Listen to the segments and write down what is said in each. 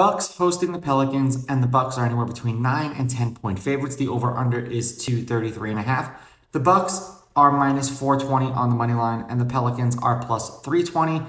Bucks hosting the Pelicans, and the Bucks are anywhere between 9 and 10 point favorites. The over-under is 233 and a half. The Bucks are minus 420 on the money line, and the Pelicans are plus 320.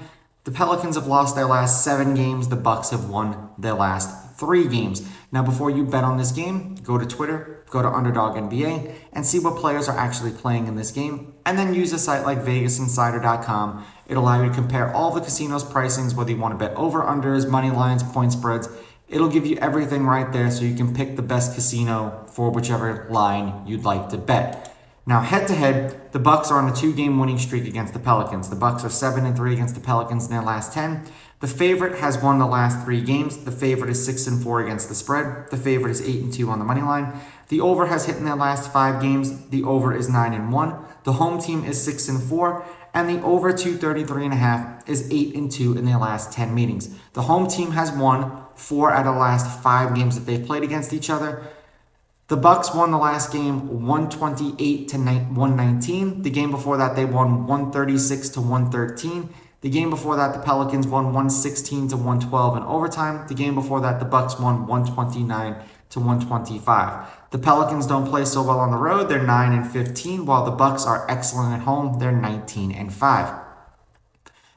The Pelicans have lost their last seven games. The Bucks have won their last three games. Now, before you bet on this game, go to Twitter, go to Underdog NBA, and see what players are actually playing in this game. And then use a site like VegasInsider.com. It'll allow you to compare all the casinos' pricings, whether you want to bet over, unders, money lines, point spreads. It'll give you everything right there so you can pick the best casino for whichever line you'd like to bet. Now, head to head, the Bucks are on a two-game winning streak against the Pelicans. The Bucks are 7 and 3 against the Pelicans in their last 10. The favorite has won the last 3 games. The favorite is 6 and 4 against the spread. The favorite is 8 and 2 on the money line. The over has hit in their last 5 games. The over is 9 and 1. The home team is 6 and 4 and the over 233 and a half is 8 and 2 in their last 10 meetings. The home team has won 4 out of the last 5 games that they've played against each other. The Bucks won the last game 128 to 119. The game before that they won 136 to 113. The game before that the Pelicans won 116 to 112 in overtime. The game before that the Bucks won 129 to 125. The Pelicans don't play so well on the road. They're 9 and 15 while the Bucks are excellent at home. They're 19 and 5.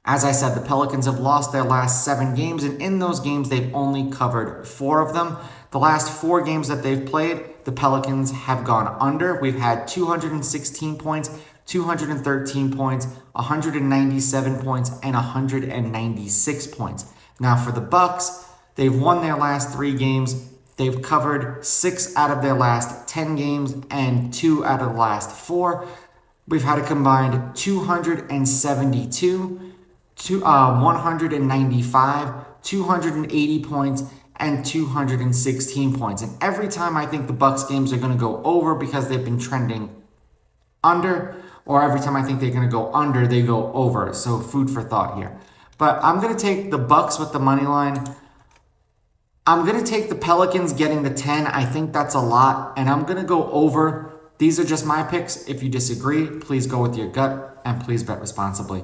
As I said, the Pelicans have lost their last 7 games and in those games they've only covered 4 of them. The last 4 games that they've played, the Pelicans have gone under. We've had 216 points, 213 points, 197 points, and 196 points. Now for the Bucks, they've won their last three games. They've covered six out of their last 10 games and two out of the last four. We've had a combined 272, to, uh, 195, 280 points, and 216 points. And every time I think the Bucks games are going to go over because they've been trending under, or every time I think they're going to go under, they go over. So food for thought here. But I'm going to take the Bucks with the money line. I'm going to take the Pelicans getting the 10. I think that's a lot. And I'm going to go over. These are just my picks. If you disagree, please go with your gut and please bet responsibly.